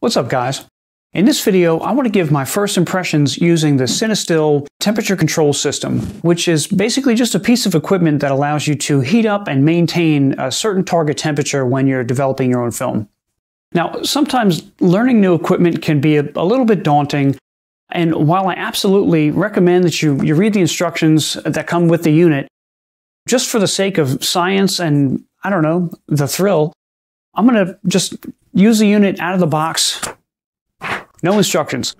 What's up guys? In this video, I want to give my first impressions using the Cinestill temperature control system, which is basically just a piece of equipment that allows you to heat up and maintain a certain target temperature when you're developing your own film. Now, sometimes learning new equipment can be a, a little bit daunting, and while I absolutely recommend that you, you read the instructions that come with the unit, just for the sake of science and, I don't know, the thrill, I'm going to just use the unit out of the box. No instructions.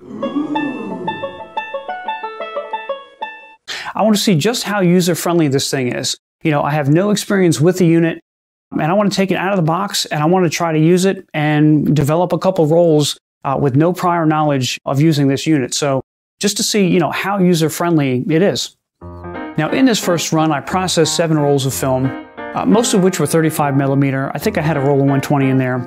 I want to see just how user-friendly this thing is. You know, I have no experience with the unit, and I want to take it out of the box, and I want to try to use it and develop a couple rolls uh, with no prior knowledge of using this unit. So just to see, you know, how user-friendly it is. Now, in this first run, I processed seven rolls of film, uh, most of which were 35 millimeter. I think I had a roll of 120 in there.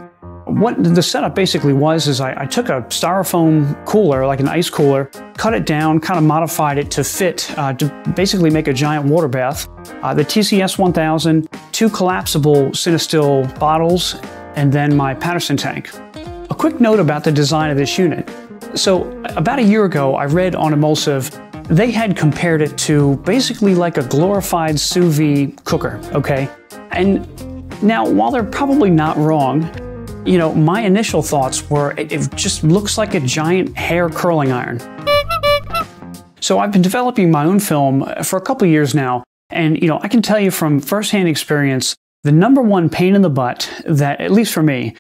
What the setup basically was is I, I, took a styrofoam cooler, like an ice cooler, cut it down, kind of modified it to fit, uh, to basically make a giant water bath. Uh, the TCS 1000, two collapsible Cinestill bottles, and then my Patterson tank. A quick note about the design of this unit. So about a year ago, I read on Emulsive they had compared it to basically like a glorified sous vide cooker, okay? And now, while they're probably not wrong, you know, my initial thoughts were it, it just looks like a giant hair curling iron. So I've been developing my own film uh, for a couple years now, and you know, I can tell you from firsthand experience, the number one pain in the butt that, at least for me,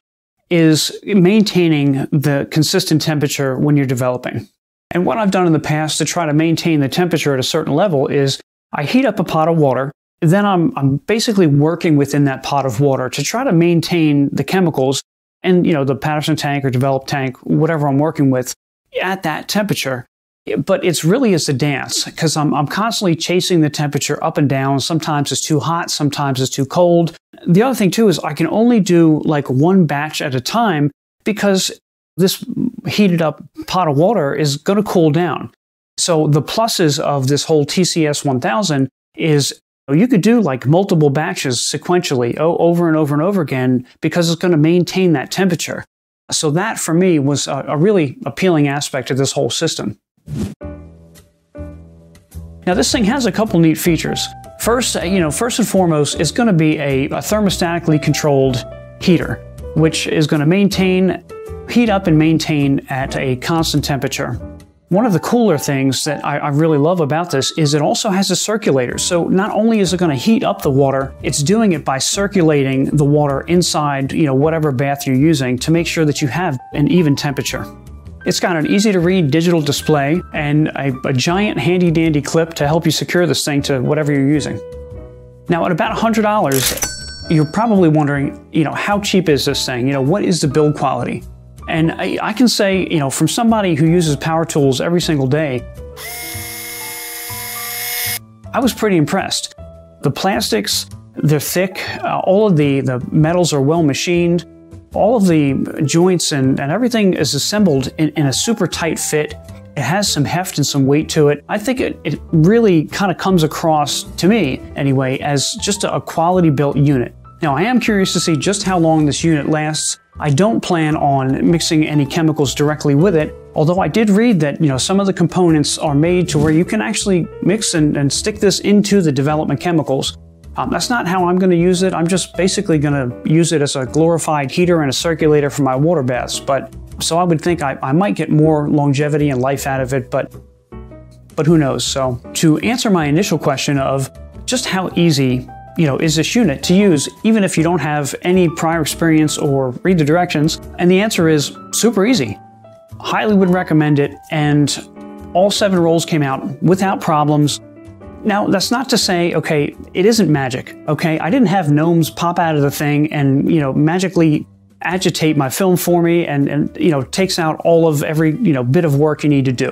is maintaining the consistent temperature when you're developing. And what I've done in the past to try to maintain the temperature at a certain level is I heat up a pot of water, then I'm, I'm basically working within that pot of water to try to maintain the chemicals and, you know, the Patterson tank or developed tank, whatever I'm working with at that temperature. But it's really it's a dance because I'm, I'm constantly chasing the temperature up and down. Sometimes it's too hot, sometimes it's too cold. The other thing too is I can only do like one batch at a time because this heated up pot of water is going to cool down. So the pluses of this whole TCS 1000 is you could do like multiple batches sequentially over and over and over again because it's going to maintain that temperature. So that for me was a, really appealing aspect of this whole system. Now this thing has a couple neat features. First, uh, you know, first and foremost, it's going to be a, a thermostatically controlled heater, which is going to maintain heat up and maintain at a constant temperature. One of the cooler things that I, I, really love about this is it also has a circulator. So not only is it going to heat up the water, it's doing it by circulating the water inside, you know, whatever bath you're using to make sure that you have an even temperature. It's got an easy to read digital display and a, a giant handy dandy clip to help you secure this thing to whatever you're using. Now at about $100, you're probably wondering, you know, how cheap is this thing? You know, what is the build quality? And I, I can say, you know, from somebody who uses power tools every single day, I was pretty impressed. The plastics, they're thick, uh, all of the, the metals are well machined, all of the joints and, and everything is assembled in, in a super tight fit. It has some heft and some weight to it. I think it, it really kind of comes across, to me anyway, as just a, a quality built unit. Now, I am curious to see just how long this unit lasts. I don't plan on mixing any chemicals directly with it, although I did read that you know some of the components are made to where you can actually mix and, and stick this into the development chemicals. Um, that's not how I'm going to use it. I'm just basically going to use it as a glorified heater and a circulator for my water baths. But so I would think I, I might get more longevity and life out of it, but but who knows? So to answer my initial question of just how easy you know, is this unit to use even if you don't have any prior experience or read the directions? And the answer is super easy. Highly would recommend it, and all seven rolls came out without problems. Now, that's not to say, okay, it isn't magic, okay? I didn't have gnomes pop out of the thing and, you know, magically agitate my film for me and, and you know, takes out all of every, you know, bit of work you need to do.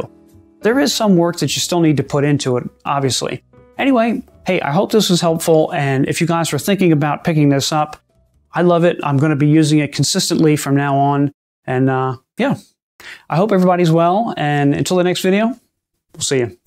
There is some work that you still need to put into it, obviously. Anyway, hey, I hope this was helpful. And if you guys are thinking about picking this up, I love it. I'm going to be using it consistently from now on. And uh, yeah, I hope everybody's well. And until the next video, we'll see you.